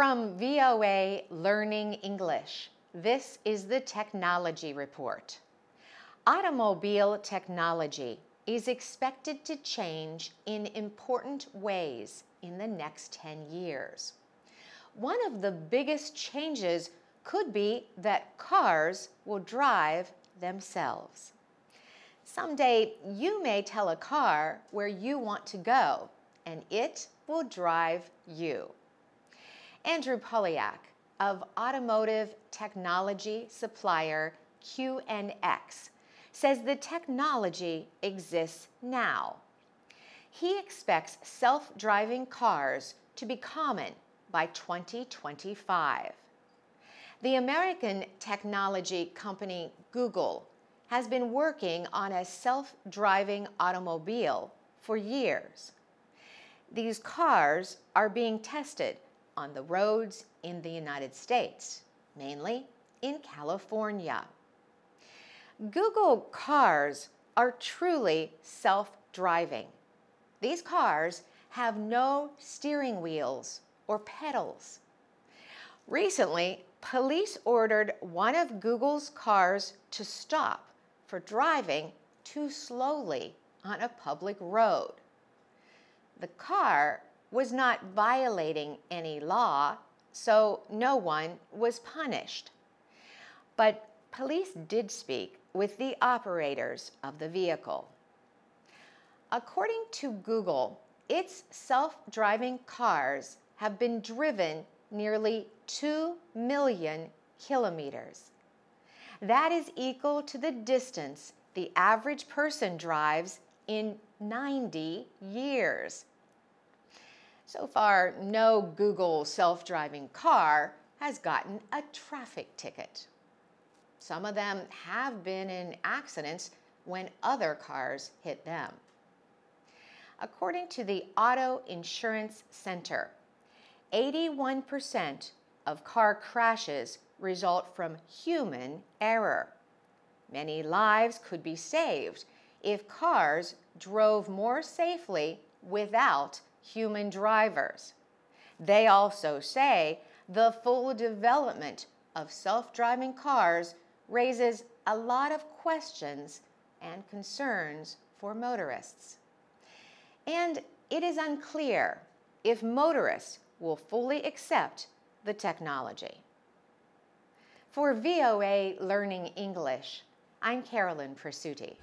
From VOA Learning English, this is the Technology Report. Automobile technology is expected to change in important ways in the next 10 years. One of the biggest changes could be that cars will drive themselves. Someday you may tell a car where you want to go and it will drive you. Andrew Poliak of automotive technology supplier QNX says the technology exists now. He expects self-driving cars to be common by 2025. The American technology company Google has been working on a self-driving automobile for years. These cars are being tested on the roads in the United States, mainly in California. Google cars are truly self-driving. These cars have no steering wheels or pedals. Recently, police ordered one of Google's cars to stop for driving too slowly on a public road. The car was not violating any law, so no one was punished. But police did speak with the operators of the vehicle. According to Google, its self-driving cars have been driven nearly 2 million kilometers. That is equal to the distance the average person drives in 90 years. So far, no Google self-driving car has gotten a traffic ticket. Some of them have been in accidents when other cars hit them. According to the Auto Insurance Center, 81% of car crashes result from human error. Many lives could be saved if cars drove more safely without human drivers. They also say the full development of self-driving cars raises a lot of questions and concerns for motorists. And it is unclear if motorists will fully accept the technology. For VOA Learning English, I'm Carolyn Presutti.